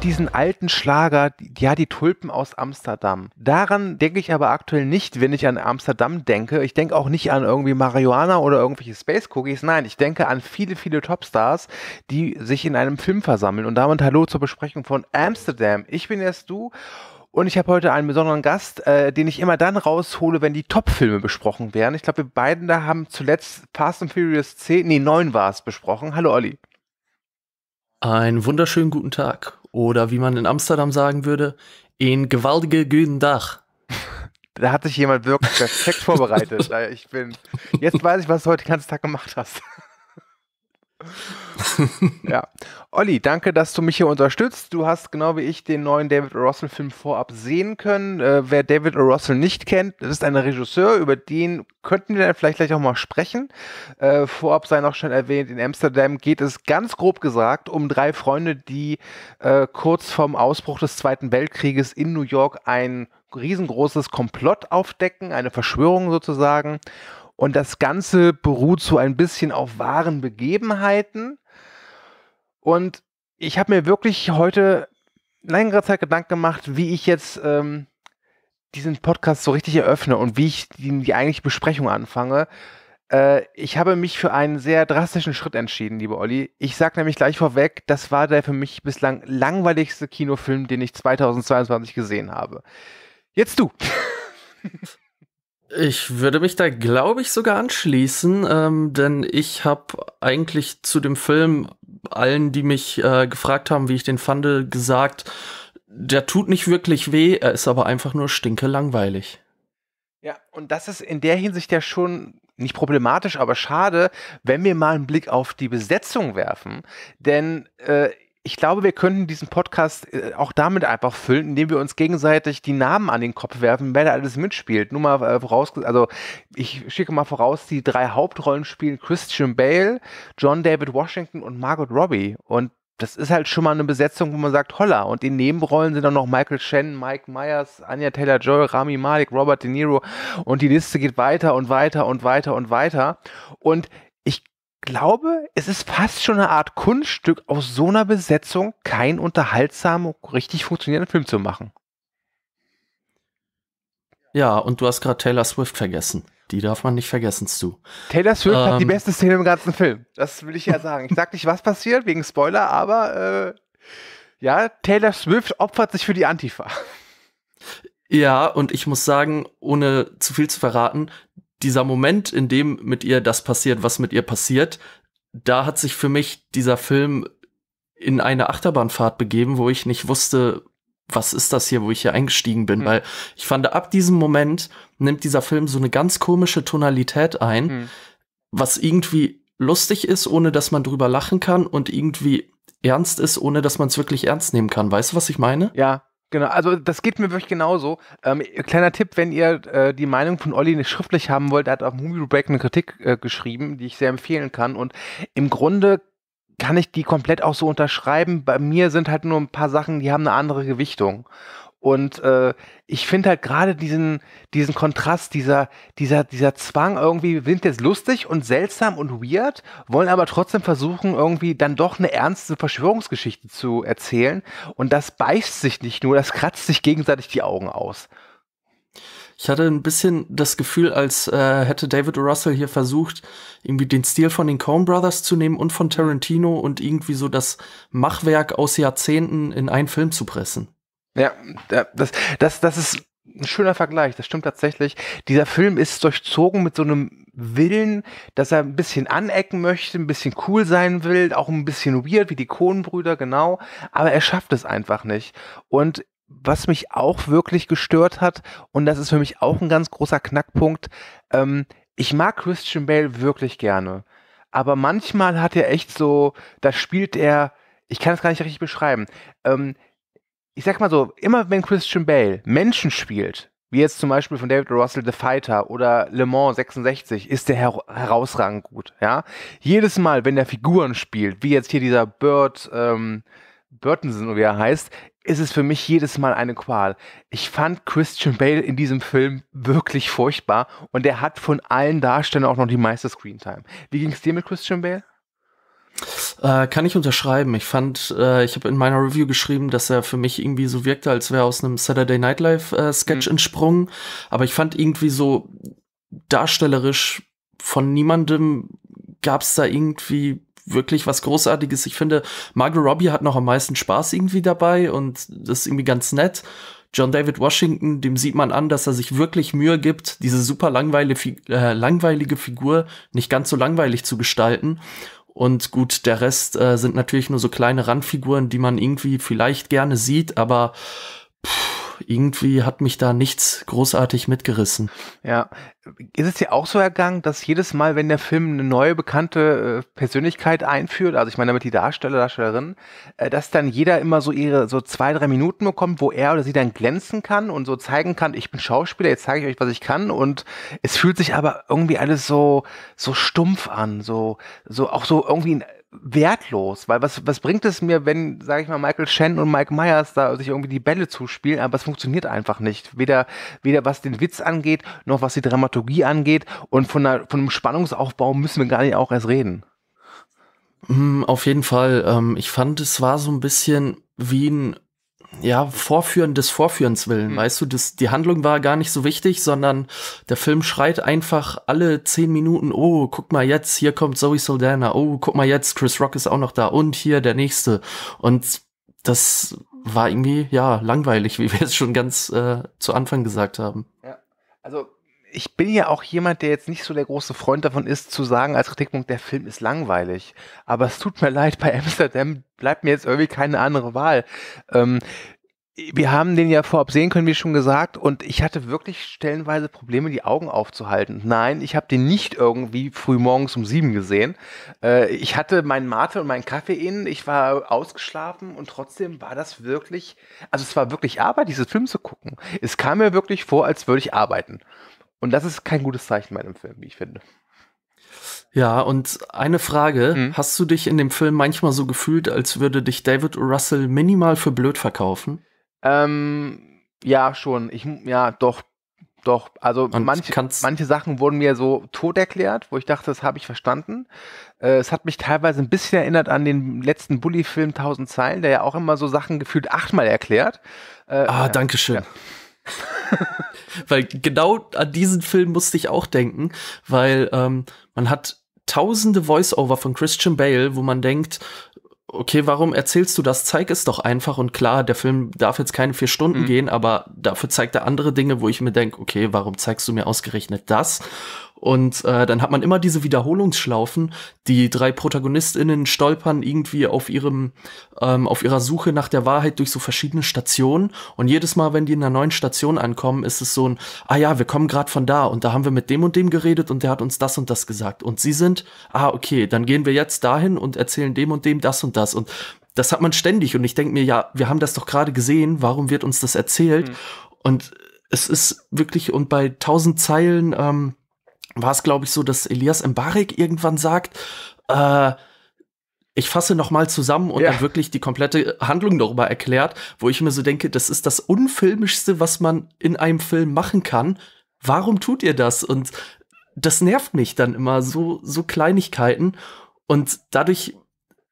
diesen alten Schlager, ja, die Tulpen aus Amsterdam. Daran denke ich aber aktuell nicht, wenn ich an Amsterdam denke. Ich denke auch nicht an irgendwie Marihuana oder irgendwelche Space Cookies. Nein, ich denke an viele, viele Topstars, die sich in einem Film versammeln. Und damit hallo zur Besprechung von Amsterdam. Ich bin erst du. Und ich habe heute einen besonderen Gast, äh, den ich immer dann raushole, wenn die Top-Filme besprochen werden. Ich glaube, wir beiden da haben zuletzt Fast and Furious 10, nee, 9 war es besprochen. Hallo Olli. Einen wunderschönen guten Tag. Oder wie man in Amsterdam sagen würde, ein gewaltige guten Tag. Da hat sich jemand wirklich perfekt vorbereitet. Ich bin, jetzt weiß ich, was du heute den ganzen Tag gemacht hast. ja. Olli, danke, dass du mich hier unterstützt. Du hast genau wie ich den neuen David O. Russell-Film vorab sehen können. Äh, wer David O. Russell nicht kennt, das ist ein Regisseur, über den könnten wir dann vielleicht gleich auch mal sprechen. Äh, vorab sei noch schon erwähnt, in Amsterdam geht es ganz grob gesagt um drei Freunde, die äh, kurz vorm Ausbruch des Zweiten Weltkrieges in New York ein riesengroßes Komplott aufdecken, eine Verschwörung sozusagen. Und das Ganze beruht so ein bisschen auf wahren Begebenheiten. Und ich habe mir wirklich heute längere Zeit Gedanken gemacht, wie ich jetzt ähm, diesen Podcast so richtig eröffne und wie ich die, die eigentliche Besprechung anfange. Äh, ich habe mich für einen sehr drastischen Schritt entschieden, liebe Olli. Ich sage nämlich gleich vorweg, das war der für mich bislang langweiligste Kinofilm, den ich 2022 gesehen habe. Jetzt du. Ich würde mich da, glaube ich, sogar anschließen, ähm, denn ich habe eigentlich zu dem Film allen, die mich äh, gefragt haben, wie ich den fand, gesagt, der tut nicht wirklich weh, er ist aber einfach nur stinke langweilig. Ja, und das ist in der Hinsicht ja schon nicht problematisch, aber schade, wenn wir mal einen Blick auf die Besetzung werfen. Denn äh, ich glaube, wir könnten diesen Podcast äh, auch damit einfach füllen, indem wir uns gegenseitig die Namen an den Kopf werfen, wer da alles mitspielt. Nur mal äh, voraus, also ich schicke mal voraus, die drei Hauptrollen spielen Christian Bale, John David Washington und Margot Robbie. Und das ist halt schon mal eine Besetzung, wo man sagt, holla. Und in Nebenrollen sind dann noch Michael Shannon, Mike Myers, Anya Taylor-Joy, Rami Malek, Robert De Niro. Und die Liste geht weiter und weiter und weiter und weiter. Und glaube, es ist fast schon eine Art Kunststück, aus so einer Besetzung keinen unterhaltsamen, richtig funktionierenden Film zu machen. Ja, und du hast gerade Taylor Swift vergessen. Die darf man nicht vergessen, Stu. Taylor Swift ähm, hat die ähm. beste Szene im ganzen Film. Das will ich ja sagen. Ich sag nicht, was passiert, wegen Spoiler, aber äh, ja, Taylor Swift opfert sich für die Antifa. Ja, und ich muss sagen, ohne zu viel zu verraten, dieser Moment, in dem mit ihr das passiert, was mit ihr passiert, da hat sich für mich dieser Film in eine Achterbahnfahrt begeben, wo ich nicht wusste, was ist das hier, wo ich hier eingestiegen bin, mhm. weil ich fand, ab diesem Moment nimmt dieser Film so eine ganz komische Tonalität ein, mhm. was irgendwie lustig ist, ohne dass man drüber lachen kann und irgendwie ernst ist, ohne dass man es wirklich ernst nehmen kann. Weißt du, was ich meine? Ja, Genau, also das geht mir wirklich genauso. Ähm, kleiner Tipp, wenn ihr äh, die Meinung von Olli nicht schriftlich haben wollt, er hat auf Movie Break eine Kritik äh, geschrieben, die ich sehr empfehlen kann. Und im Grunde kann ich die komplett auch so unterschreiben. Bei mir sind halt nur ein paar Sachen, die haben eine andere Gewichtung. Und äh, ich finde halt gerade diesen, diesen Kontrast, dieser, dieser, dieser Zwang irgendwie, wir sind jetzt lustig und seltsam und weird, wollen aber trotzdem versuchen, irgendwie dann doch eine ernste Verschwörungsgeschichte zu erzählen. Und das beißt sich nicht nur, das kratzt sich gegenseitig die Augen aus. Ich hatte ein bisschen das Gefühl, als äh, hätte David. Russell hier versucht, irgendwie den Stil von den Coen Brothers zu nehmen und von Tarantino und irgendwie so das Machwerk aus Jahrzehnten in einen Film zu pressen. Ja, das, das, das ist ein schöner Vergleich, das stimmt tatsächlich. Dieser Film ist durchzogen mit so einem Willen, dass er ein bisschen anecken möchte, ein bisschen cool sein will, auch ein bisschen weird, wie die Kohnbrüder, genau. Aber er schafft es einfach nicht. Und was mich auch wirklich gestört hat, und das ist für mich auch ein ganz großer Knackpunkt, ähm, ich mag Christian Bale wirklich gerne. Aber manchmal hat er echt so, da spielt er, ich kann es gar nicht richtig beschreiben. Ähm, ich sag mal so, immer wenn Christian Bale Menschen spielt, wie jetzt zum Beispiel von David Russell The Fighter oder Le Mans 66, ist der her herausragend gut. Ja, jedes Mal, wenn er Figuren spielt, wie jetzt hier dieser Bird ähm, Burtonson, wie er heißt, ist es für mich jedes Mal eine Qual. Ich fand Christian Bale in diesem Film wirklich furchtbar und er hat von allen Darstellern auch noch die meiste Screentime. Wie ging es dir mit Christian Bale? Äh, kann ich unterschreiben. Ich fand, äh, ich habe in meiner Review geschrieben, dass er für mich irgendwie so wirkte, als wäre aus einem Saturday Night Live äh, Sketch mhm. entsprungen. Aber ich fand irgendwie so darstellerisch von niemandem gab es da irgendwie wirklich was Großartiges. Ich finde, Margot Robbie hat noch am meisten Spaß irgendwie dabei und das ist irgendwie ganz nett. John David Washington, dem sieht man an, dass er sich wirklich Mühe gibt, diese super langweilige, äh, langweilige Figur nicht ganz so langweilig zu gestalten. Und gut, der Rest äh, sind natürlich nur so kleine Randfiguren, die man irgendwie vielleicht gerne sieht, aber pff, irgendwie hat mich da nichts großartig mitgerissen. Ja, ist es dir auch so ergangen, dass jedes Mal, wenn der Film eine neue bekannte äh, Persönlichkeit einführt, also ich meine damit die Darsteller, Darstellerin, äh, dass dann jeder immer so ihre so zwei, drei Minuten bekommt, wo er oder sie dann glänzen kann und so zeigen kann, ich bin Schauspieler, jetzt zeige ich euch, was ich kann und es fühlt sich aber irgendwie alles so so stumpf an, so so auch so irgendwie wertlos, weil was, was bringt es mir, wenn, sage ich mal, Michael Shen und Mike Myers da sich irgendwie die Bälle zuspielen, aber es funktioniert einfach nicht. Weder, weder was den Witz angeht, noch was die Dramaturgie angeht und von, einer, von einem Spannungsaufbau müssen wir gar nicht auch erst reden. Hm, auf jeden Fall. Ähm, ich fand, es war so ein bisschen wie ein ja, Vorführen des Vorführens willen. Mhm. Weißt du, das, die Handlung war gar nicht so wichtig, sondern der Film schreit einfach alle zehn Minuten, oh, guck mal jetzt, hier kommt Zoe Saldana, oh, guck mal jetzt, Chris Rock ist auch noch da und hier der nächste. Und das war irgendwie, ja, langweilig, wie wir es schon ganz äh, zu Anfang gesagt haben. Ja, also ich bin ja auch jemand, der jetzt nicht so der große Freund davon ist, zu sagen als Kritikpunkt, der Film ist langweilig. Aber es tut mir leid, bei Amsterdam bleibt mir jetzt irgendwie keine andere Wahl. Ähm, wir haben den ja vorab sehen können, wie schon gesagt, und ich hatte wirklich stellenweise Probleme, die Augen aufzuhalten. Nein, ich habe den nicht irgendwie früh morgens um sieben gesehen. Äh, ich hatte meinen Mate und meinen Kaffee in, ich war ausgeschlafen und trotzdem war das wirklich, also es war wirklich Arbeit, dieses Film zu gucken. Es kam mir wirklich vor, als würde ich arbeiten. Und das ist kein gutes Zeichen bei einem Film, wie ich finde. Ja, und eine Frage. Hm. Hast du dich in dem Film manchmal so gefühlt, als würde dich David Russell minimal für blöd verkaufen? Ähm, ja, schon. Ich, ja, doch, doch. Also manche, manche Sachen wurden mir so tot erklärt, wo ich dachte, das habe ich verstanden. Äh, es hat mich teilweise ein bisschen erinnert an den letzten Bully-Film 1000 Zeilen, der ja auch immer so Sachen gefühlt achtmal erklärt. Äh, ah, ja, danke schön. Ja. weil genau an diesen Film musste ich auch denken, weil ähm, man hat tausende Voice-Over von Christian Bale, wo man denkt, okay, warum erzählst du das? Zeig es doch einfach. Und klar, der Film darf jetzt keine vier Stunden mhm. gehen, aber dafür zeigt er andere Dinge, wo ich mir denke, okay, warum zeigst du mir ausgerechnet das? Und äh, dann hat man immer diese Wiederholungsschlaufen. Die drei ProtagonistInnen stolpern irgendwie auf ihrem, ähm, auf ihrer Suche nach der Wahrheit durch so verschiedene Stationen. Und jedes Mal, wenn die in einer neuen Station ankommen, ist es so ein, ah ja, wir kommen gerade von da und da haben wir mit dem und dem geredet und der hat uns das und das gesagt. Und sie sind, ah, okay, dann gehen wir jetzt dahin und erzählen dem und dem das und das. Und das hat man ständig. Und ich denke mir, ja, wir haben das doch gerade gesehen, warum wird uns das erzählt? Mhm. Und es ist wirklich, und bei tausend Zeilen, ähm, war es, glaube ich, so, dass Elias Mbarek irgendwann sagt, äh, ich fasse noch mal zusammen und ja. dann wirklich die komplette Handlung darüber erklärt, wo ich mir so denke, das ist das unfilmischste, was man in einem Film machen kann. Warum tut ihr das? Und das nervt mich dann immer so so Kleinigkeiten und dadurch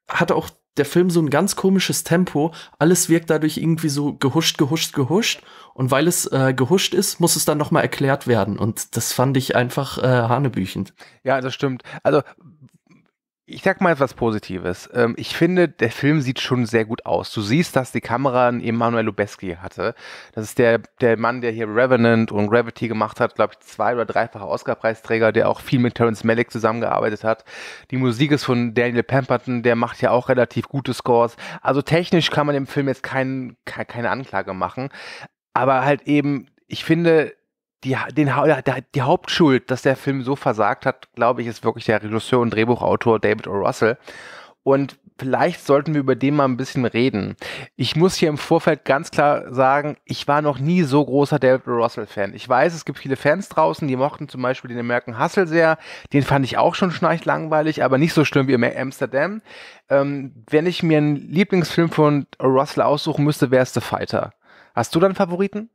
hat auch der Film so ein ganz komisches Tempo. Alles wirkt dadurch irgendwie so gehuscht, gehuscht, gehuscht. Und weil es äh, gehuscht ist, muss es dann nochmal erklärt werden. Und das fand ich einfach äh, hanebüchend. Ja, das stimmt. Also ich sag mal etwas Positives. Ähm, ich finde, der Film sieht schon sehr gut aus. Du siehst, dass die Kamera einen Emanuel Lubezki hatte. Das ist der, der Mann, der hier Revenant und Gravity gemacht hat, glaube ich, zwei oder dreifache Oscar-Preisträger, der auch viel mit Terence Malick zusammengearbeitet hat. Die Musik ist von Daniel Pemberton, der macht ja auch relativ gute Scores. Also technisch kann man dem Film jetzt kein, keine Anklage machen. Aber halt eben, ich finde, die, den, die Hauptschuld, dass der Film so versagt hat, glaube ich, ist wirklich der Regisseur und Drehbuchautor David O. Russell. Und vielleicht sollten wir über den mal ein bisschen reden. Ich muss hier im Vorfeld ganz klar sagen, ich war noch nie so großer David Russell-Fan. Ich weiß, es gibt viele Fans draußen, die mochten zum Beispiel den American Hustle sehr. Den fand ich auch schon schnarcht langweilig, aber nicht so schlimm wie Amsterdam. Ähm, wenn ich mir einen Lieblingsfilm von Russell aussuchen müsste, wäre es The Fighter. Hast du dann Favoriten?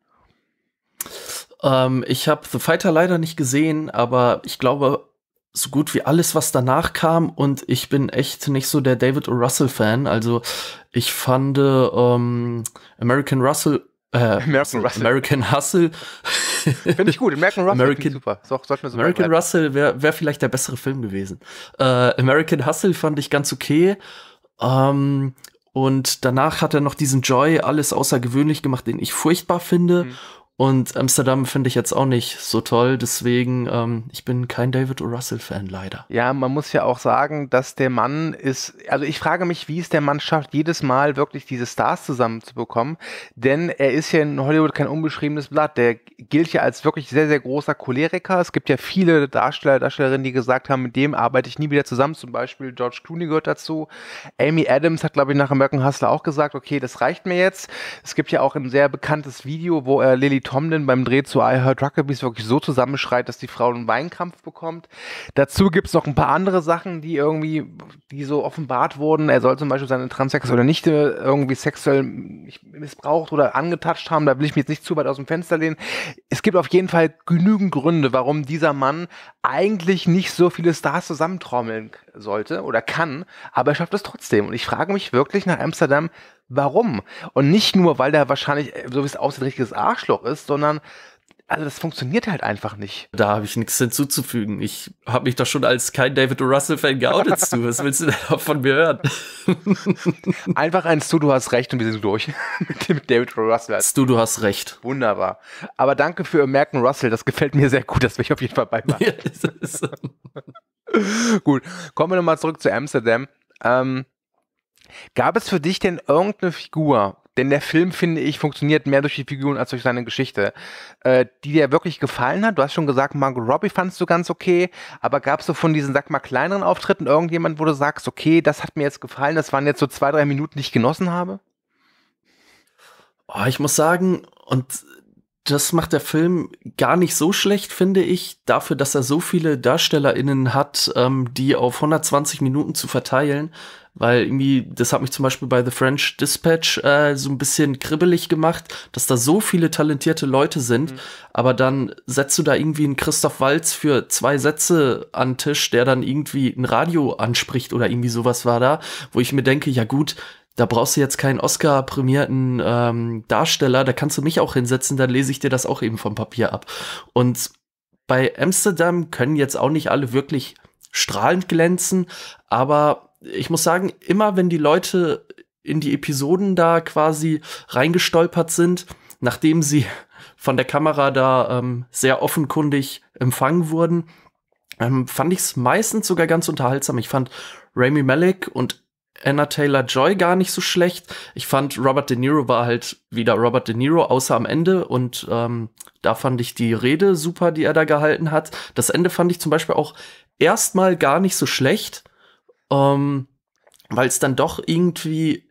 Ähm, ich habe The Fighter leider nicht gesehen, aber ich glaube, so gut wie alles, was danach kam und ich bin echt nicht so der David O. Russell Fan. Also ich fand ähm, American Russell äh, American Russell. American Hustle. Finde ich gut. American Russell American, super. So, so American Russell wäre wär vielleicht der bessere Film gewesen. Äh, American Hustle fand ich ganz okay. Ähm, und danach hat er noch diesen Joy alles außergewöhnlich gemacht, den ich furchtbar finde. Mhm. Und Amsterdam finde ich jetzt auch nicht so toll, deswegen, ähm, ich bin kein David O. Russell-Fan, leider. Ja, man muss ja auch sagen, dass der Mann ist, also ich frage mich, wie es der Mann schafft, jedes Mal wirklich diese Stars zusammenzubekommen, denn er ist ja in Hollywood kein unbeschriebenes Blatt. Der gilt ja als wirklich sehr, sehr großer Choleriker. Es gibt ja viele Darsteller, Darstellerinnen, die gesagt haben, mit dem arbeite ich nie wieder zusammen. Zum Beispiel George Clooney gehört dazu. Amy Adams hat, glaube ich, nach American Hustler auch gesagt, okay, das reicht mir jetzt. Es gibt ja auch ein sehr bekanntes Video, wo er Lily Tomlin beim Dreh zu I Heard Rugby's wirklich so zusammenschreit, dass die Frau einen Weinkrampf bekommt. Dazu gibt es noch ein paar andere Sachen, die irgendwie, die so offenbart wurden. Er soll zum Beispiel seine transsexuelle Nichte irgendwie sexuell missbraucht oder angetatscht haben. Da will ich mich jetzt nicht zu weit aus dem Fenster lehnen. Es gibt auf jeden Fall genügend Gründe, warum dieser Mann eigentlich nicht so viele Stars zusammentrommeln sollte oder kann, aber er schafft es trotzdem. Und ich frage mich wirklich nach Amsterdam, warum? Und nicht nur, weil der wahrscheinlich, so wie es aussieht, ein richtiges Arschloch ist, sondern also das funktioniert halt einfach nicht. Da habe ich nichts hinzuzufügen. Ich habe mich doch schon als kein David Russell-Fan geoutet zu. Was willst du denn von mir hören? einfach eins zu, du hast recht und wir sind durch mit dem David Russell. Du, du hast recht. Wunderbar. Aber danke für American Russell, das gefällt mir sehr gut, das will ich auf jeden Fall beibehalten. Gut, kommen wir nochmal zurück zu Amsterdam. Ähm, Gab es für dich denn irgendeine Figur, denn der Film, finde ich, funktioniert mehr durch die Figuren als durch seine Geschichte, äh, die dir wirklich gefallen hat? Du hast schon gesagt, Margot Robbie fandst du ganz okay, aber gab es so von diesen, sag mal, kleineren Auftritten irgendjemand, wo du sagst, okay, das hat mir jetzt gefallen, das waren jetzt so zwei, drei Minuten, die ich genossen habe? Oh, ich muss sagen, und das macht der Film gar nicht so schlecht, finde ich, dafür, dass er so viele DarstellerInnen hat, ähm, die auf 120 Minuten zu verteilen weil irgendwie, das hat mich zum Beispiel bei The French Dispatch äh, so ein bisschen kribbelig gemacht, dass da so viele talentierte Leute sind, mhm. aber dann setzt du da irgendwie einen Christoph Walz für zwei Sätze an den Tisch, der dann irgendwie ein Radio anspricht oder irgendwie sowas war da, wo ich mir denke, ja gut, da brauchst du jetzt keinen Oscar-prämierten ähm, Darsteller, da kannst du mich auch hinsetzen, dann lese ich dir das auch eben vom Papier ab. Und bei Amsterdam können jetzt auch nicht alle wirklich strahlend glänzen, aber ich muss sagen, immer wenn die Leute in die Episoden da quasi reingestolpert sind, nachdem sie von der Kamera da ähm, sehr offenkundig empfangen wurden, ähm, fand ich es meistens sogar ganz unterhaltsam. Ich fand Rami Malek und Anna Taylor Joy gar nicht so schlecht. Ich fand Robert De Niro war halt wieder Robert De Niro, außer am Ende. Und ähm, da fand ich die Rede super, die er da gehalten hat. Das Ende fand ich zum Beispiel auch erstmal gar nicht so schlecht ähm, weil es dann doch irgendwie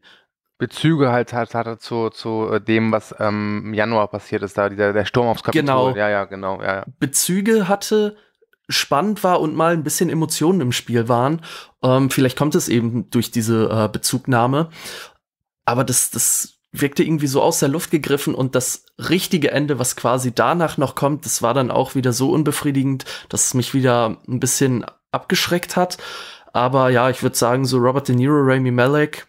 Bezüge halt hat, hatte zu, zu äh, dem, was ähm, im Januar passiert ist, da dieser, der Sturm aufs Kapitol. Genau. Ja, ja, genau. Ja, ja. Bezüge hatte, spannend war und mal ein bisschen Emotionen im Spiel waren. Ähm, vielleicht kommt es eben durch diese äh, Bezugnahme. Aber das, das wirkte irgendwie so aus der Luft gegriffen und das richtige Ende, was quasi danach noch kommt, das war dann auch wieder so unbefriedigend, dass es mich wieder ein bisschen abgeschreckt hat. Aber ja, ich würde sagen, so Robert De Niro, Rami Malek,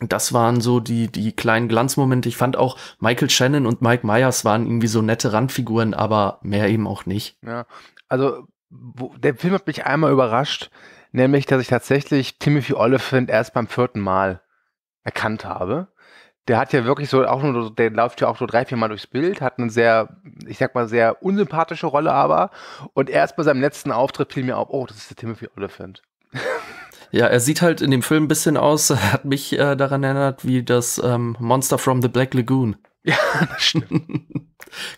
das waren so die, die kleinen Glanzmomente. Ich fand auch Michael Shannon und Mike Myers waren irgendwie so nette Randfiguren, aber mehr eben auch nicht. Ja, also wo, der Film hat mich einmal überrascht, nämlich, dass ich tatsächlich Timothy Oliphant erst beim vierten Mal erkannt habe. Der hat ja wirklich so auch nur, der läuft ja auch so drei, vier Mal durchs Bild, hat eine sehr, ich sag mal, sehr unsympathische Rolle aber. Und erst bei seinem letzten Auftritt fiel mir auf, oh, das ist der Timothy Oliphant. Ja, er sieht halt in dem Film ein bisschen aus, hat mich äh, daran erinnert, wie das ähm, Monster from the Black Lagoon. Ja, das stimmt.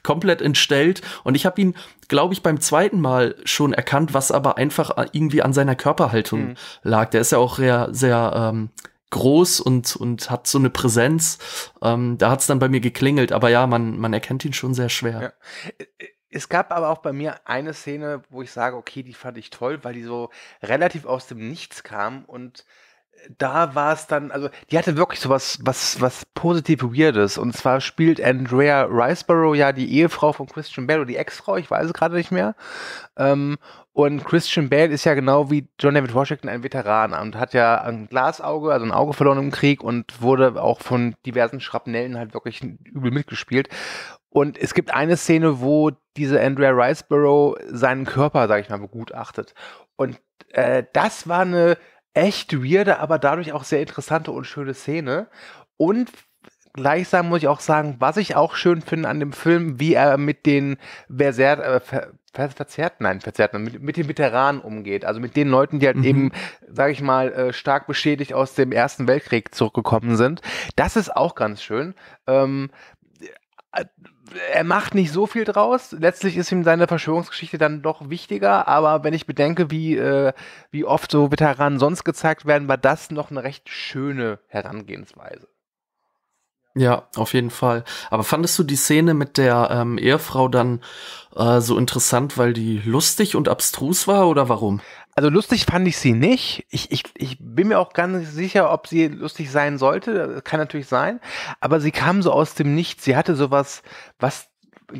Komplett entstellt. Und ich habe ihn, glaube ich, beim zweiten Mal schon erkannt, was aber einfach irgendwie an seiner Körperhaltung mhm. lag. Der ist ja auch sehr, sehr ähm, groß und, und hat so eine Präsenz. Ähm, da hat es dann bei mir geklingelt. Aber ja, man, man erkennt ihn schon sehr schwer. Ja. Es gab aber auch bei mir eine Szene, wo ich sage, okay, die fand ich toll, weil die so relativ aus dem Nichts kam und da war es dann, also die hatte wirklich so was, was, was positiv Weirdes. Und zwar spielt Andrea Riceborough ja die Ehefrau von Christian Bale oder die Ex-Frau, ich weiß es gerade nicht mehr. Ähm, und Christian Bale ist ja genau wie John David Washington ein Veteran und hat ja ein Glasauge, also ein Auge verloren im Krieg und wurde auch von diversen Schrapnellen halt wirklich übel mitgespielt. Und es gibt eine Szene, wo diese Andrea Riceborough seinen Körper, sag ich mal, begutachtet. Und äh, das war eine echt weirde, aber dadurch auch sehr interessante und schöne Szene. Und gleichsam muss ich auch sagen, was ich auch schön finde an dem Film, wie er mit den Berser äh, ver ver verzerrten, nein, verzerrten, mit, mit den Veteranen umgeht. Also mit den Leuten, die halt mhm. eben, sage ich mal, äh, stark beschädigt aus dem Ersten Weltkrieg zurückgekommen sind. Das ist auch ganz schön. Ähm, äh, er macht nicht so viel draus. Letztlich ist ihm seine Verschwörungsgeschichte dann doch wichtiger. Aber wenn ich bedenke, wie, äh, wie oft so Veteranen sonst gezeigt werden, war das noch eine recht schöne Herangehensweise. Ja, auf jeden Fall. Aber fandest du die Szene mit der ähm, Ehefrau dann äh, so interessant, weil die lustig und abstrus war oder warum? Also lustig fand ich sie nicht. Ich, ich, ich bin mir auch nicht sicher, ob sie lustig sein sollte. Kann natürlich sein. Aber sie kam so aus dem Nichts. Sie hatte sowas, was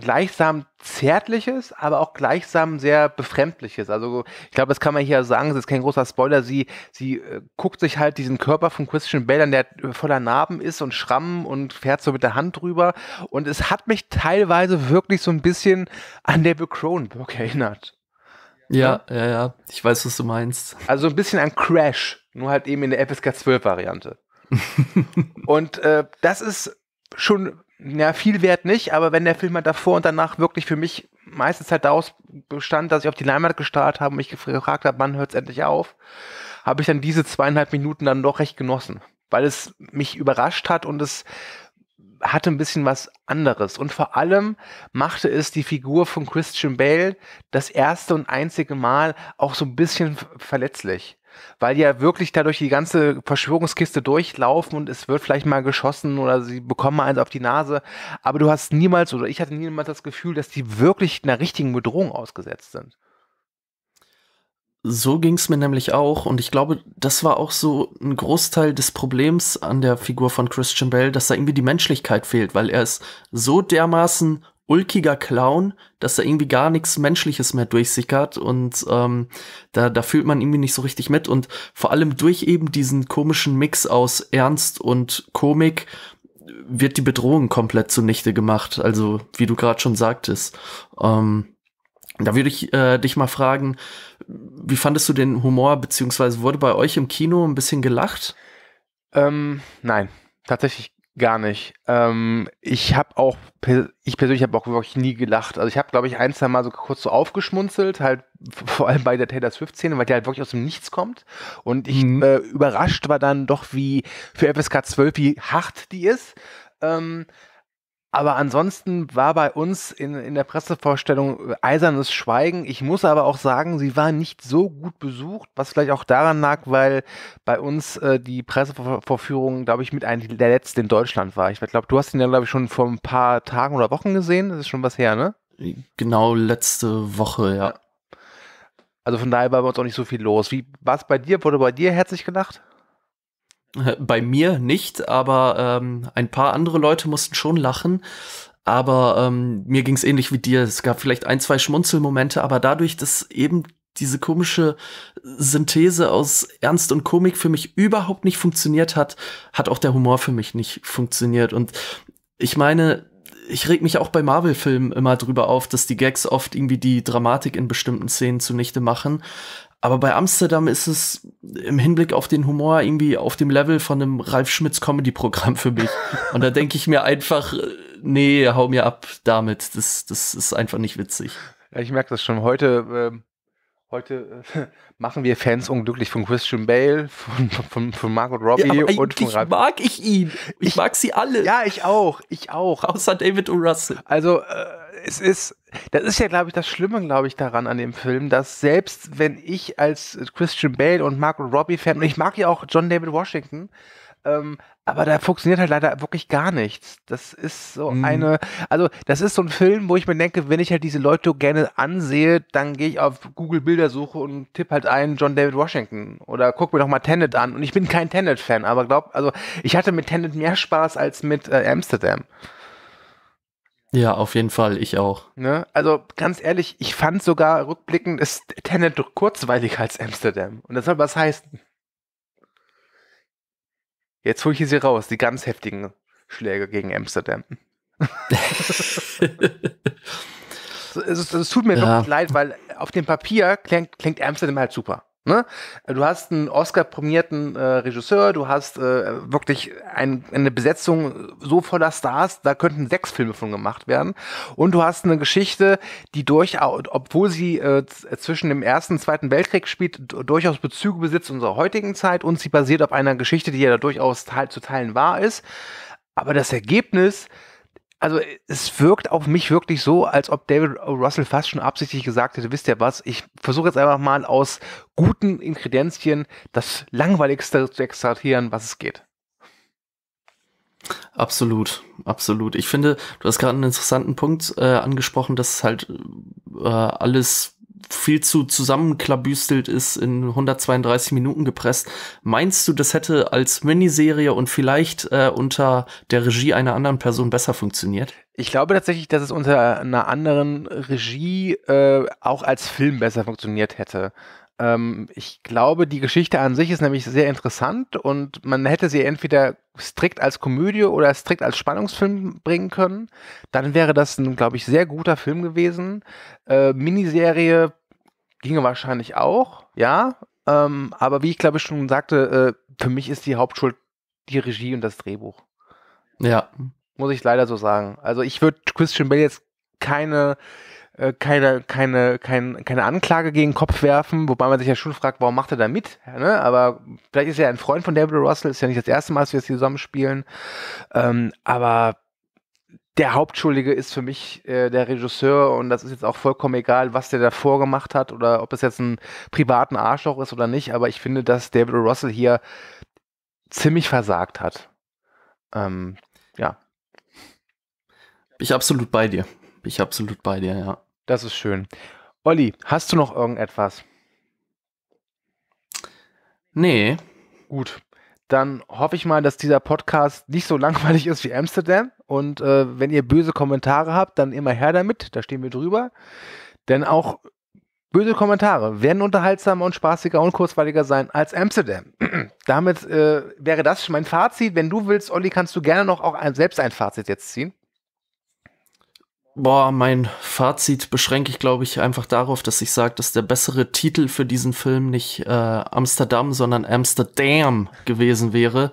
gleichsam Zärtliches, aber auch gleichsam sehr Befremdliches. Also ich glaube, das kann man hier sagen, das ist kein großer Spoiler. Sie, sie äh, guckt sich halt diesen Körper von Christian Bale an, der voller Narben ist und Schrammen und fährt so mit der Hand drüber. Und es hat mich teilweise wirklich so ein bisschen an David Cronenberg erinnert. Ja, ja, ja, ich weiß, was du meinst. Also ein bisschen an Crash, nur halt eben in der FSK 12 Variante. und äh, das ist schon, ja, viel wert nicht, aber wenn der Film halt davor und danach wirklich für mich meistens halt daraus bestand, dass ich auf die Leinwand gestarrt habe und mich gefragt habe, wann hört es endlich auf, habe ich dann diese zweieinhalb Minuten dann doch recht genossen, weil es mich überrascht hat und es hatte ein bisschen was anderes. Und vor allem machte es die Figur von Christian Bale das erste und einzige Mal auch so ein bisschen verletzlich. Weil die ja wirklich dadurch die ganze Verschwörungskiste durchlaufen und es wird vielleicht mal geschossen oder sie bekommen mal eins auf die Nase. Aber du hast niemals oder ich hatte niemals das Gefühl, dass die wirklich einer richtigen Bedrohung ausgesetzt sind. So ging's mir nämlich auch und ich glaube, das war auch so ein Großteil des Problems an der Figur von Christian Bell, dass da irgendwie die Menschlichkeit fehlt, weil er ist so dermaßen ulkiger Clown, dass da irgendwie gar nichts Menschliches mehr durchsickert und ähm, da, da fühlt man irgendwie nicht so richtig mit und vor allem durch eben diesen komischen Mix aus Ernst und Komik wird die Bedrohung komplett zunichte gemacht, also wie du gerade schon sagtest. Ähm, da würde ich äh, dich mal fragen, wie fandest du den Humor, beziehungsweise wurde bei euch im Kino ein bisschen gelacht? Ähm, nein, tatsächlich gar nicht. Ähm, ich habe auch, ich persönlich habe auch wirklich nie gelacht. Also ich habe, glaube ich, ein, zwei Mal so kurz so aufgeschmunzelt, halt vor allem bei der Taylor Swift-Szene, weil die halt wirklich aus dem Nichts kommt. Und ich mhm. äh, überrascht war dann doch, wie für FSK 12, wie hart die ist. Ähm, aber ansonsten war bei uns in, in der Pressevorstellung äh, eisernes Schweigen. Ich muss aber auch sagen, sie war nicht so gut besucht, was vielleicht auch daran lag, weil bei uns äh, die Pressevorführung, glaube ich, mit einem der letzten in Deutschland war. Ich glaube, du hast ihn ja, glaube ich, schon vor ein paar Tagen oder Wochen gesehen. Das ist schon was her, ne? Genau, letzte Woche, ja. ja. Also von daher war bei uns auch nicht so viel los. Wie war es bei dir? Wurde bei dir herzlich gelacht? Bei mir nicht, aber ähm, ein paar andere Leute mussten schon lachen. Aber ähm, mir ging es ähnlich wie dir. Es gab vielleicht ein, zwei Schmunzelmomente, aber dadurch, dass eben diese komische Synthese aus Ernst und Komik für mich überhaupt nicht funktioniert hat, hat auch der Humor für mich nicht funktioniert. Und ich meine, ich reg mich auch bei Marvel-Filmen immer drüber auf, dass die Gags oft irgendwie die Dramatik in bestimmten Szenen zunichte machen. Aber bei Amsterdam ist es im Hinblick auf den Humor irgendwie auf dem Level von einem Ralf Schmitz Comedy-Programm für mich. Und da denke ich mir einfach, nee, hau mir ab damit. Das, das ist einfach nicht witzig. Ja, ich merke das schon. Heute, äh, Heute äh, machen wir Fans unglücklich von Christian Bale, von, von, von Margot Robbie ja, und von Ralph. mag ich ihn. Ich, ich, mag sie alle. Ja, ich auch. Ich auch. Außer David O. Russell. Also, äh, es ist, das ist ja, glaube ich, das Schlimme, glaube ich, daran an dem Film, dass selbst wenn ich als Christian Bale und Margot Robbie Fan, und ich mag ja auch John David Washington, ähm, aber da funktioniert halt leider wirklich gar nichts. Das ist so mhm. eine, also das ist so ein Film, wo ich mir denke, wenn ich halt diese Leute gerne ansehe, dann gehe ich auf Google Bildersuche und tippe halt ein John David Washington oder guck mir doch mal Tenet an. Und ich bin kein Tenet-Fan, aber glaub, also ich hatte mit Tenet mehr Spaß als mit äh, Amsterdam. Ja, auf jeden Fall, ich auch. Ne? Also ganz ehrlich, ich fand sogar rückblickend ist Tenet kurzweiliger als Amsterdam. Und das soll was heißen. Jetzt hole ich sie raus, die ganz heftigen Schläge gegen Amsterdam. es, es, tut mir ja. wirklich leid, weil auf dem Papier klingt, klingt Amsterdam halt super. Ne? Du hast einen Oscar-prämierten äh, Regisseur, du hast äh, wirklich ein, eine Besetzung so voller Stars, da könnten sechs Filme von gemacht werden. Und du hast eine Geschichte, die durchaus, obwohl sie äh, zwischen dem Ersten und Zweiten Weltkrieg spielt, durchaus Bezüge besitzt unserer heutigen Zeit und sie basiert auf einer Geschichte, die ja da durchaus teil, zu teilen wahr ist. Aber das Ergebnis also es wirkt auf mich wirklich so, als ob David Russell fast schon absichtlich gesagt hätte, wisst ihr was, ich versuche jetzt einfach mal aus guten Ingredienzien das langweiligste zu extrahieren, was es geht. Absolut, absolut. Ich finde, du hast gerade einen interessanten Punkt äh, angesprochen, dass halt äh, alles viel zu zusammenklabüstelt ist, in 132 Minuten gepresst. Meinst du, das hätte als Miniserie und vielleicht äh, unter der Regie einer anderen Person besser funktioniert? Ich glaube tatsächlich, dass es unter einer anderen Regie äh, auch als Film besser funktioniert hätte. Ähm, ich glaube, die Geschichte an sich ist nämlich sehr interessant und man hätte sie entweder strikt als Komödie oder strikt als Spannungsfilm bringen können. Dann wäre das ein, glaube ich, sehr guter Film gewesen. Äh, Miniserie ginge wahrscheinlich auch, ja. Ähm, aber wie ich glaube ich schon sagte, äh, für mich ist die Hauptschuld die Regie und das Drehbuch. Ja. Muss ich leider so sagen. Also ich würde Christian Bale jetzt keine, äh, keine, keine, kein, keine Anklage gegen den Kopf werfen, wobei man sich ja schon fragt, warum macht er da mit? Ja, ne? Aber vielleicht ist er ein Freund von David Russell, ist ja nicht das erste Mal, dass wir jetzt zusammen spielen. Ähm, aber der Hauptschuldige ist für mich äh, der Regisseur und das ist jetzt auch vollkommen egal, was der davor gemacht hat oder ob es jetzt ein privaten Arschloch ist oder nicht, aber ich finde, dass David Russell hier ziemlich versagt hat. Ähm, ja. Ich absolut bei dir. Bin ich absolut bei dir, ja. Das ist schön. Olli, hast du noch irgendetwas? Nee. Gut dann hoffe ich mal, dass dieser Podcast nicht so langweilig ist wie Amsterdam. Und äh, wenn ihr böse Kommentare habt, dann immer her damit. Da stehen wir drüber. Denn auch böse Kommentare werden unterhaltsamer und spaßiger und kurzweiliger sein als Amsterdam. Damit äh, wäre das mein Fazit. Wenn du willst, Olli, kannst du gerne noch auch ein, selbst ein Fazit jetzt ziehen. Boah, mein Fazit beschränke ich, glaube ich, einfach darauf, dass ich sage, dass der bessere Titel für diesen Film nicht äh, Amsterdam, sondern Amsterdam gewesen wäre.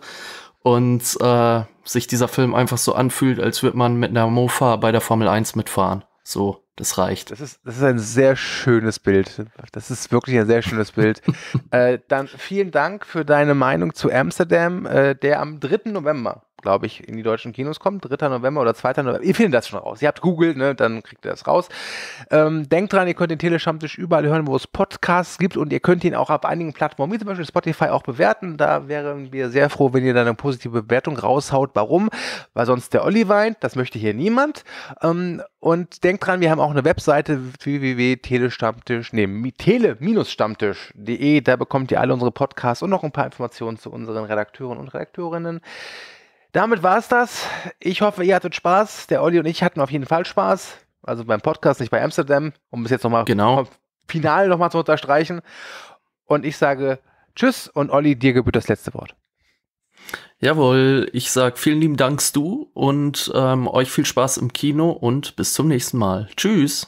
Und äh, sich dieser Film einfach so anfühlt, als würde man mit einer Mofa bei der Formel 1 mitfahren. So, das reicht. Das ist, das ist ein sehr schönes Bild. Das ist wirklich ein sehr schönes Bild. äh, dann vielen Dank für deine Meinung zu Amsterdam, äh, der am 3. November glaube ich, in die deutschen Kinos kommt. 3. November oder 2. November. Ihr findet das schon raus. Ihr habt googelt, ne, dann kriegt ihr das raus. Ähm, denkt dran, ihr könnt den Telestammtisch überall hören, wo es Podcasts gibt und ihr könnt ihn auch auf einigen Plattformen, wie zum Beispiel Spotify, auch bewerten. Da wären wir sehr froh, wenn ihr da eine positive Bewertung raushaut. Warum? Weil sonst der Olli weint. Das möchte hier niemand. Ähm, und denkt dran, wir haben auch eine Webseite www.telestammtisch, nee, tele-stammtisch.de. Da bekommt ihr alle unsere Podcasts und noch ein paar Informationen zu unseren Redakteuren und Redakteurinnen. Damit war es das. Ich hoffe, ihr hattet Spaß. Der Olli und ich hatten auf jeden Fall Spaß. Also beim Podcast, nicht bei Amsterdam, um es jetzt nochmal genau. final nochmal zu unterstreichen. Und ich sage Tschüss und Olli, dir gebührt das letzte Wort. Jawohl, ich sage vielen lieben Dank, du, und ähm, euch viel Spaß im Kino und bis zum nächsten Mal. Tschüss.